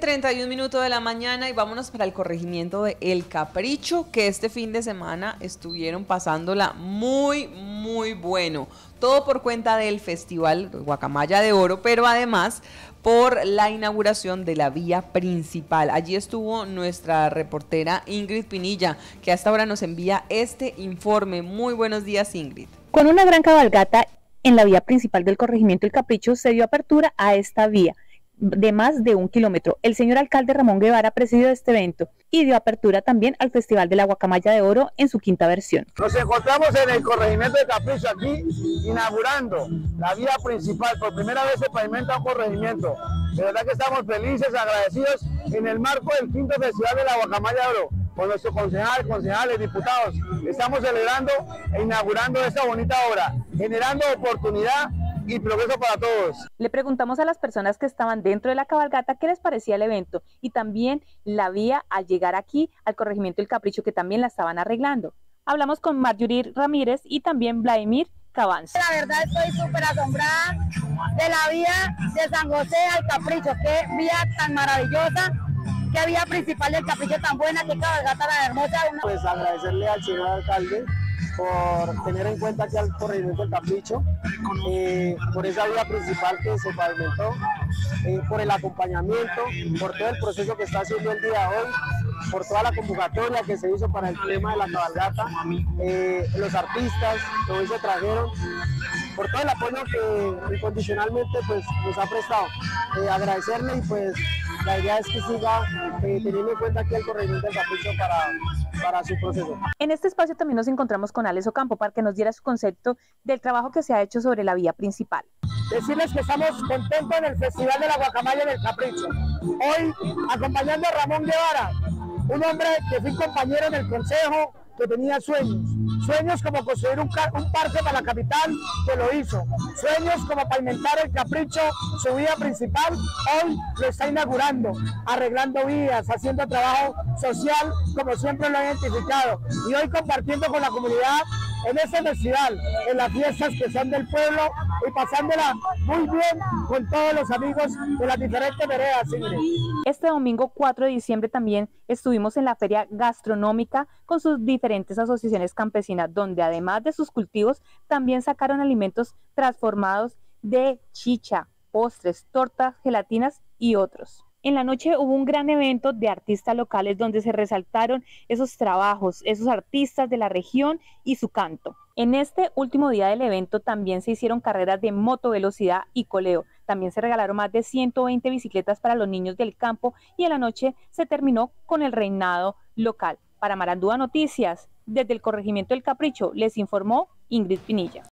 7:31 minutos de la mañana y vámonos para el corregimiento de El Capricho, que este fin de semana estuvieron pasándola muy, muy bueno. Todo por cuenta del Festival Guacamaya de Oro, pero además por la inauguración de la vía principal. Allí estuvo nuestra reportera Ingrid Pinilla, que hasta ahora nos envía este informe. Muy buenos días, Ingrid. Con una gran cabalgata en la vía principal del corregimiento El Capricho se dio apertura a esta vía de más de un kilómetro. El señor alcalde Ramón Guevara presidió este evento y dio apertura también al Festival de la Guacamaya de Oro en su quinta versión. Nos encontramos en el corregimiento de Capricho aquí, inaugurando la vía principal. Por primera vez se pavimenta un corregimiento. De verdad que estamos felices, agradecidos en el marco del quinto Festival de la Guacamaya de Oro con nuestros concejales, concejales, diputados. Estamos celebrando e inaugurando esta bonita obra, generando oportunidad y progreso para todos. Le preguntamos a las personas que estaban dentro de la cabalgata qué les parecía el evento y también la vía al llegar aquí al corregimiento El Capricho que también la estaban arreglando. Hablamos con Marjorie Ramírez y también Vladimir Cabanza. La verdad estoy súper asombrada de la vía de San José al Capricho, qué vía tan maravillosa, qué vía principal del Capricho tan buena, qué cabalgata tan hermosa. Pues agradecerle al señor alcalde por tener en cuenta que al corregimiento del Capricho, eh, por esa vía principal que se pavimentó, eh, por el acompañamiento, por todo el proceso que está haciendo el día de hoy, por toda la convocatoria que se hizo para el tema de la cabalgata, eh, los artistas hoy se trajeron, por todo el apoyo que incondicionalmente pues, nos ha prestado. agradecerle y pues la idea es que siga teniendo en cuenta aquí el corregimiento del Capricho para para su proceso. En este espacio también nos encontramos con Alex Ocampo para que nos diera su concepto del trabajo que se ha hecho sobre la vía principal. Decirles que estamos contentos en el Festival de la Guacamaya del Capricho. Hoy acompañando a Ramón Guevara, un hombre que fue compañero en el Consejo, que tenía sueños. Sueños como construir un, un, parque para la capital, que lo hizo. Sueños como pavimentar el capricho, su vía principal, hoy lo está inaugurando, arreglando vías, haciendo trabajo social, como siempre lo ha identificado. Y hoy compartiendo con la comunidad en ese festival, en las fiestas que son del pueblo y pasándola muy bien con todos los amigos de las diferentes veredas. Este domingo 4 de diciembre también estuvimos en la feria gastronómica con sus diferentes asociaciones campesinas, donde además de sus cultivos también sacaron alimentos transformados de chicha, postres, tortas, gelatinas y otros. En la noche hubo un gran evento de artistas locales donde se resaltaron esos trabajos, esos artistas de la región y su canto. En este último día del evento también se hicieron carreras de motovelocidad y coleo. También se regalaron más de 120 bicicletas para los niños del campo y en la noche se terminó con el reinado local. Para Marandúa Noticias, desde el corregimiento del Capricho, les informó Ingrid Pinilla.